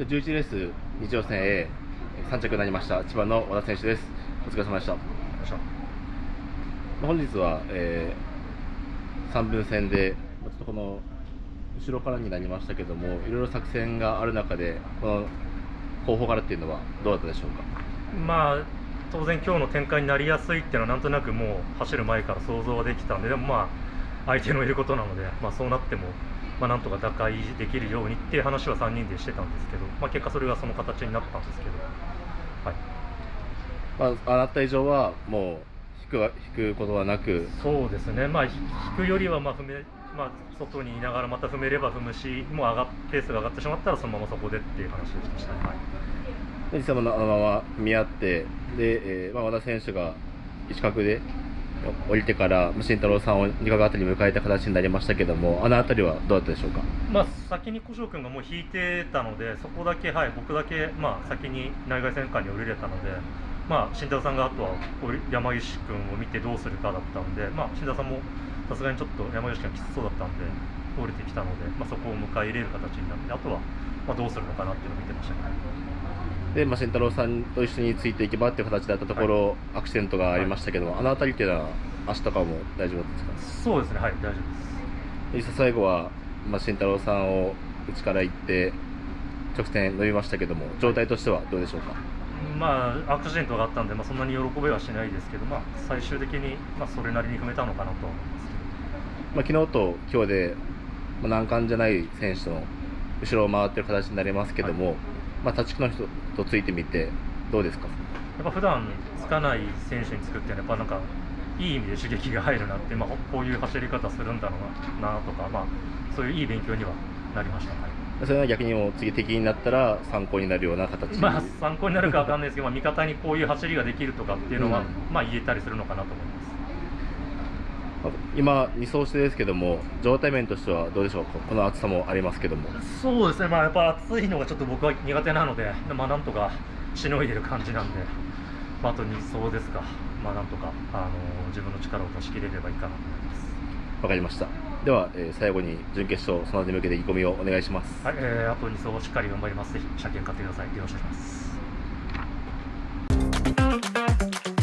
で11レース日曜戦へ3着になりました千葉の和田選手です。お疲れ様でした。本日は、えー、3分戦でちょっとこの後ろからになりましたけどもいろいろ作戦がある中でこの後方からっていうのはどうだったでしょうか？まあ当然今日の展開になりやすいっていうのはなんとなくもう走る前から想像はできたんででもまあ相手のいることなので、まあ、そうなってもまあ、なんとか打開できるようにっていう話は3人でしてたんですけど、まあ、結果それがその形になったんですけど、はい。まあ、あなった以上はもう引くは引くことはなく。そうですね、まあ、引くよりはまあ踏め、まあ、外にいながらまた踏めれば踏むしもう上がペースが上がってしまったらそのままそこでっていう話でしたね。はい。実際あのまま見合ってで、えーまあ、和田選手が一角で降りてから慎太郎さんを2日あたり迎えた形になりましたけどもあの辺りはどうだったでしょうか、まあ、先に古生君がもう引いてたのでそこだけ、はい、僕だけ、まあ、先に内外戦艦に降りれたので、まあ、慎太郎さんがあとは山岸君を見てどうするかだったんで、まあ、慎太郎さんもさすがにちょっと山岸君がきつそうだったんで降りてきたので、まあ、そこを迎え入れる形になってあとは、まあ、どうするのかなっていうのを見てましたけど。で、まあ、慎太郎さんと一緒についていけばっていう形だったところ、はい、アクシデントがありましたけども、はい、あの辺りっていうのは足とかも大丈夫ですか？そうですねはい。大丈夫です。最後は、まあ、慎太郎さんを内から行って直線伸びましたけども状態としてはどうでしょうか？まあアクシデントがあったんで、まあ、そんなに喜べはしないですけど、まあ、最終的に、まあ、それなりに踏めたのかなと。思いますまあ、昨日と今日で、まあ、難関じゃない選手の後ろを回ってる形になりますけども、はい、まあ、立ちの人とついてみてどうですか？やっぱ普段つかない選手につくってやっぱなんかいい意味で刺激が入るなって、まあ、こういう走り方するんだろうなとか、まあ、そういういい勉強にはなりました、ね、それは逆にも次敵になったら参考になるような形。まあ参考になるかわかんないですけど、まあ、味方にこういう走りができるとかっていうのは、うん、まあ言えたりするのかなと思います。今、2走してですけども、状態面としてはどうでしょう？か、この暑さもありますけども。そうですね、まあ、やっぱ暑いのがちょっと僕は苦手なので、まあ、なんとかしのいでる感じなんで、まあ、あと2走ですか。まあ、なんとか、あの自分の力を出し切れればいいかなと思います。わかりましたでは、えー、最後に準決勝、その後に向けて意気込みをお願いします。はい、えー、あと2走、しっかり頑張ります。ぜひ、車検買ってください。よろしくお願いします。